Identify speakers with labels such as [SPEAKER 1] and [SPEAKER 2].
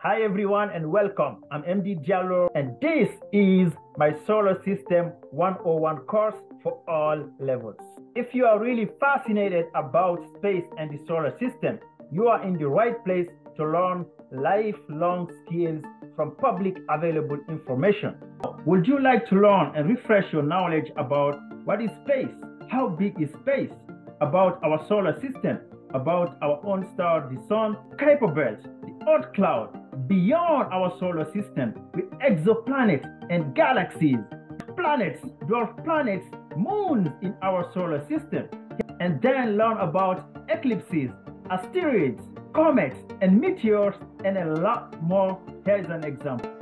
[SPEAKER 1] Hi everyone and welcome. I'm MD Diallo and this is my solar system 101 course for all levels. If you are really fascinated about space and the solar system, you are in the right place to learn lifelong skills from public available information. Would you like to learn and refresh your knowledge about what is space? How big is space? About our solar system? About our own star, the sun, Kuiper Belt, the Oort cloud, beyond our solar system with exoplanets and galaxies, planets, dwarf planets, moons in our solar system, and then learn about eclipses, asteroids, comets, and meteors, and a lot more. Here's an example.